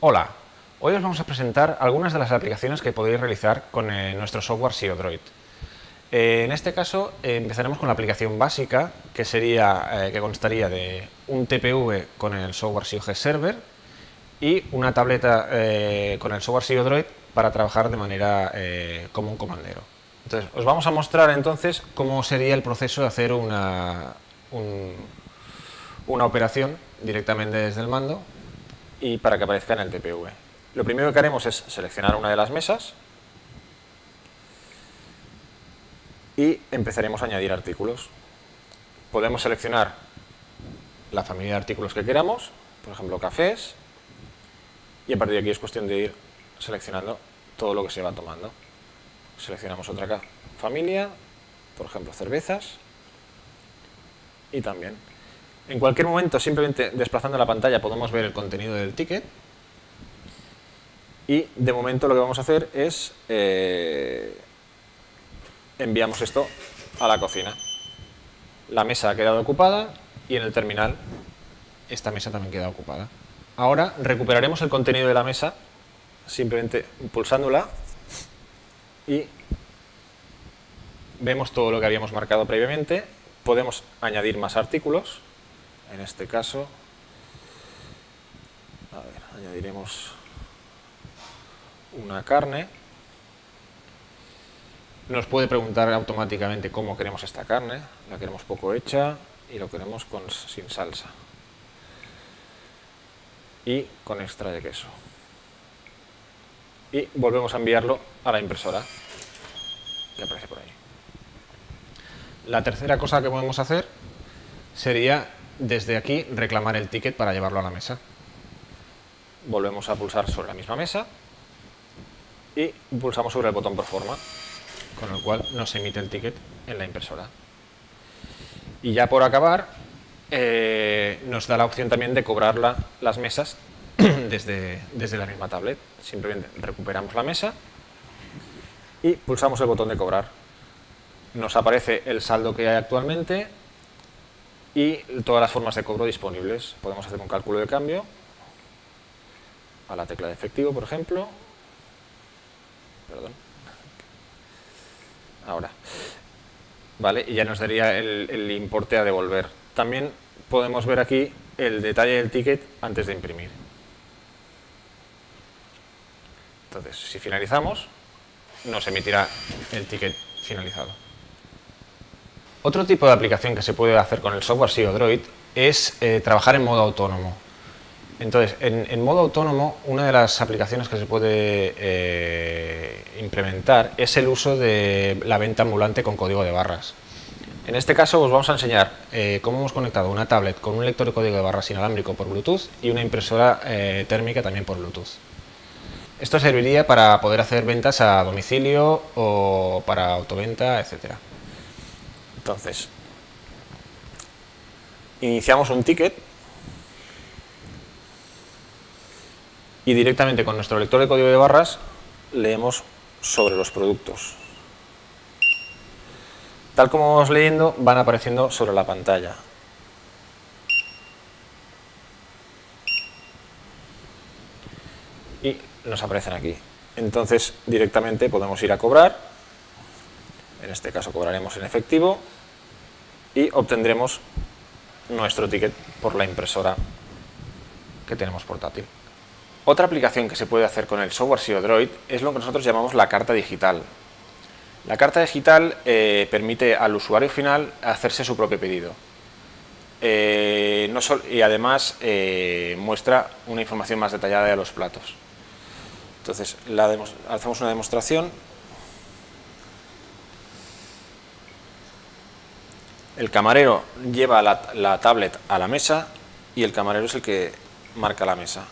Hola, hoy os vamos a presentar algunas de las aplicaciones que podéis realizar con eh, nuestro software SEO Droid. Eh, en este caso eh, empezaremos con la aplicación básica, que, sería, que constaría de un TPV con el software SEO Server y una tableta con el software SEO Droid para trabajar de manera como un comandero. Entonces, os vamos a mostrar entonces cómo sería el proceso de hacer una, una operación directamente desde el mando y para que aparezca en el TPV. Lo primero que haremos es seleccionar una de las mesas y empezaremos a añadir artículos. Podemos seleccionar la familia de artículos que queramos, por ejemplo cafés, y a partir de aquí es cuestión de ir seleccionando todo lo que se va tomando. Seleccionamos otra familia, por ejemplo cervezas, y también en cualquier momento, simplemente desplazando la pantalla, podemos ver el contenido del ticket. Y de momento lo que vamos a hacer es eh, enviamos esto a la cocina. La mesa ha quedado ocupada y en el terminal esta mesa también queda ocupada. Ahora recuperaremos el contenido de la mesa simplemente pulsándola y vemos todo lo que habíamos marcado previamente. Podemos añadir más artículos en este caso, añadiremos una carne. Nos puede preguntar automáticamente cómo queremos esta carne. La queremos poco hecha y lo queremos sin salsa. Y con extra de queso. Y volvemos a enviarlo a la impresora, que aparece por ahí. La tercera cosa que podemos hacer sería desde aquí reclamar el ticket para llevarlo a la mesa. Volvemos a pulsar sobre la misma mesa y pulsamos sobre el botón por forma, con el cual nos emite el ticket en la impresora. Y ya por acabar, eh, nos da la opción también de cobrar las mesas desde, desde la misma tablet. Simplemente recuperamos la mesa y pulsamos el botón de cobrar. Nos aparece el saldo que hay actualmente, y todas las formas de cobro disponibles. Podemos hacer un cálculo de cambio a la tecla de efectivo, por ejemplo. Perdón. Ahora. Vale, y ya nos daría el, importe a devolver. También podemos ver aquí el detalle del ticket antes de imprimir. Entonces, si finalizamos, nos emitirá el ticket finalizado. Otro tipo de aplicación que se puede hacer con el software SEO Droid es eh, trabajar en modo autónomo. Entonces, en, modo autónomo, una de las aplicaciones que se puede eh, implementar es el uso de la venta ambulante con código de barras. En este caso os vamos a enseñar eh, cómo hemos conectado una tablet con un lector de código de barras inalámbrico por Bluetooth y una impresora térmica también por Bluetooth. Esto serviría para poder hacer ventas a domicilio o para autoventa, etcétera. Entonces, iniciamos un ticket y directamente con nuestro lector de código de barras leemos sobre los productos. Tal como vamos leyendo, van apareciendo sobre la pantalla. Y nos aparecen aquí. Entonces, directamente podemos ir a cobrar. En este caso cobraremos en efectivo y obtendremos nuestro ticket por la impresora que tenemos portátil. Otra aplicación que se puede hacer con el software SEO Droid es lo que nosotros llamamos la carta digital. La carta digital eh, permite al usuario final hacerse su propio pedido. Eh, y además eh, muestra una información más detallada de los platos. Entonces, hacemos una demostración El camarero lleva la, tablet a la mesa y el camarero es el que marca la mesa.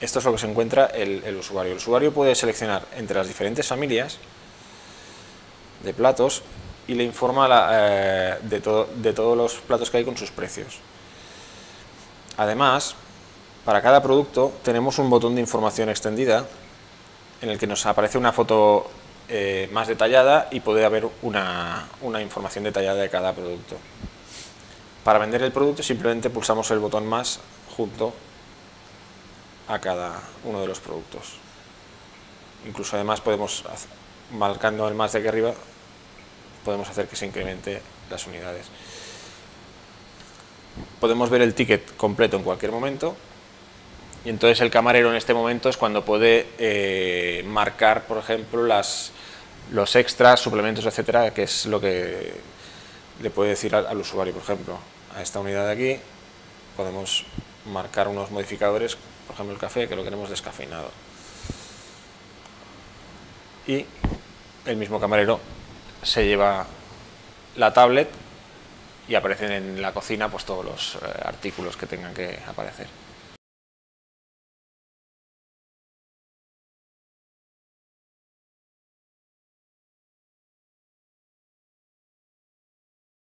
Esto es lo que se encuentra el, usuario. El usuario puede seleccionar entre las diferentes familias de platos y le informa eh, de, de todos los platos que hay con sus precios. Además, para cada producto tenemos un botón de información extendida en el que nos aparece una foto eh, más detallada y puede haber una, información detallada de cada producto. Para vender el producto simplemente pulsamos el botón más junto a cada uno de los productos. Incluso además podemos, marcando el más de aquí arriba, podemos hacer que se incremente las unidades. Podemos ver el ticket completo en cualquier momento y entonces el camarero en este momento es cuando puede eh, marcar, por ejemplo, los extras, suplementos, etcétera, que es lo que le puede decir al, usuario, por ejemplo, a esta unidad de aquí podemos marcar unos modificadores, por ejemplo el café, que lo queremos descafeinado. Y el mismo camarero se lleva la tablet y aparecen en la cocina pues todos los eh, artículos que tengan que aparecer.